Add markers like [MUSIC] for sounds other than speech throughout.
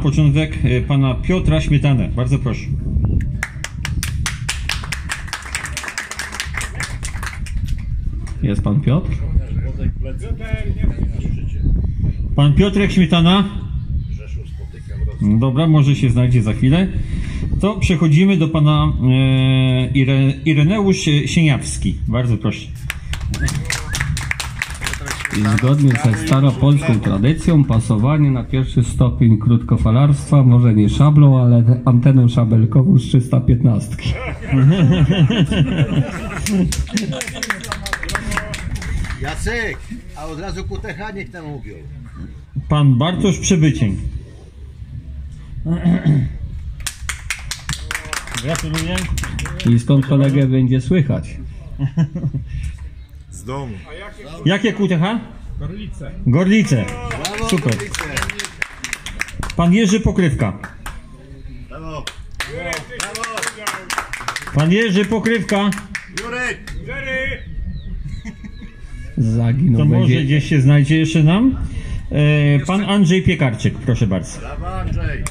początek e, pana Piotra Śmietanę. Bardzo proszę. Jest pan Piotr? Pan Piotrek Śmietana. Dobra, może się znajdzie za chwilę. To przechodzimy do pana e, Ire, Ireneusz Sieniawski. Bardzo proszę. I zgodnie ze staropolską tradycją pasowanie na pierwszy stopień krótkofalarstwa, może nie szablą, ale anteną szabelkową z 315. [LAUGHS] Jacek, a od razu kutecha niech tam mówią. Pan Bartosz Przybycień. Gratuluję. I skąd kolegę będzie słychać? [LAUGHS] Z domu. Jakie QTH? Gorlice. Gorlice. Brawo, Super. Gorlice. Pan Jerzy Pokrywka. Brawo. Pan Jerzy Pokrywka. Jurek, Zaginął To może gdzieś się znajdzie jeszcze nam. E, pan Andrzej Piekarczyk, proszę bardzo. brawo Andrzej.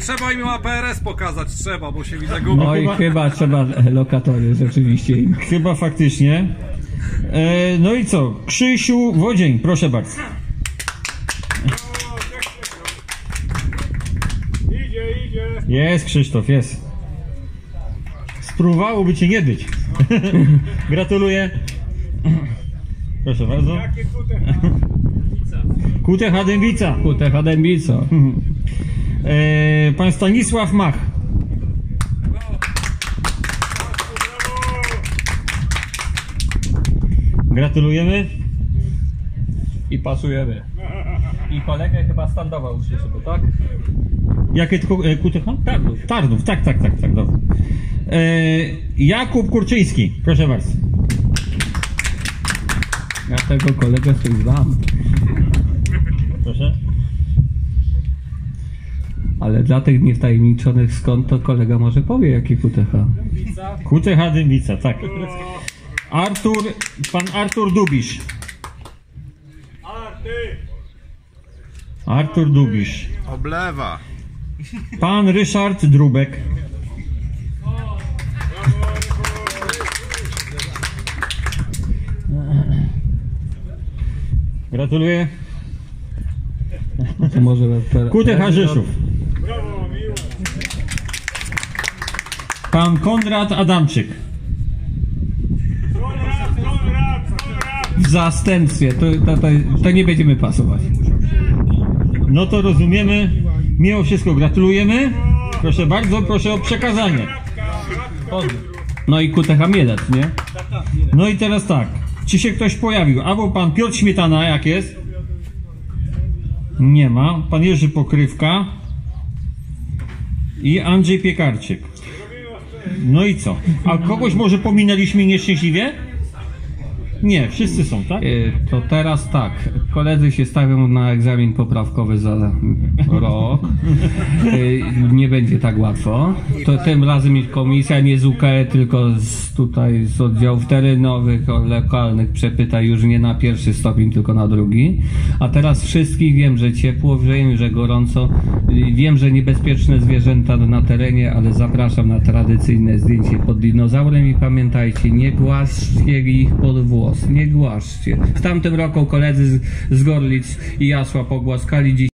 Trzeba im APRS pokazać, trzeba, bo się widzę gubią. No i chyba- trzeba lokatory rzeczywiście im. Chyba faktycznie. E, no i co? Krzysiu Wodzień, proszę bardzo. Idzie, idzie. Jest Krzysztof, jest. Spróbowałoby cię nie być. [LAUGHS] Gratuluję. Proszę bardzo. Jakie tutaj QTH Dębica. QTH Dębica. [LAUGHS] E, pan Stanisław Mach. Gratulujemy. I pasujemy. I kolegę chyba standował już sobie, tak? Jakie tylko e, QTH? Tarnów. Tarnów, tak, tak, tak, tak, dobra. E, Jakub Kurczyński, proszę bardzo. Ja tego kolegę sobie znam. Proszę. Ale dla tych niewtajemniczonych skąd to kolega może powie jaki QTH. QTH Dębica, tak. Artur, pan Artur Dubisz. Artur Dubisz. Oblewa. Pan Ryszard Drubek. Gratuluję. To może. QTH Rzeszów. Brawo, miło. Pan Konrad Adamczyk. W zastępstwie. To, to, to, to nie będziemy pasować. No to rozumiemy. Mimo wszystko gratulujemy. Proszę bardzo, proszę o przekazanie. No i QTH Mielec, nie? No i teraz tak. Czy się ktoś pojawił? Albo pan Piotr Śmietana, jak jest? Nie ma. Pan Jerzy Pokrywka. I Andrzej Piekarczyk. No i co? A kogoś może pominęliśmy nieszczęśliwie? Nie, wszyscy są, tak? Y, To teraz tak, koledzy się stawią na egzamin poprawkowy za rok. Y, Nie będzie tak łatwo. To tym razem komisja nie z UKE, tylko z tutaj z oddziałów terenowych, lokalnych przepyta już nie na pierwszy stopień, tylko na drugi. A teraz wszystkich wiem, że ciepło, wiem, że gorąco, y, wiem, że niebezpieczne zwierzęta na terenie, ale zapraszam na tradycyjne zdjęcie pod dinozaurem i pamiętajcie, nie głaszcie ich pod włos, nie głaszcie. W tamtym roku koledzy z, z Gorlic i Jasła pogłaskali, dziś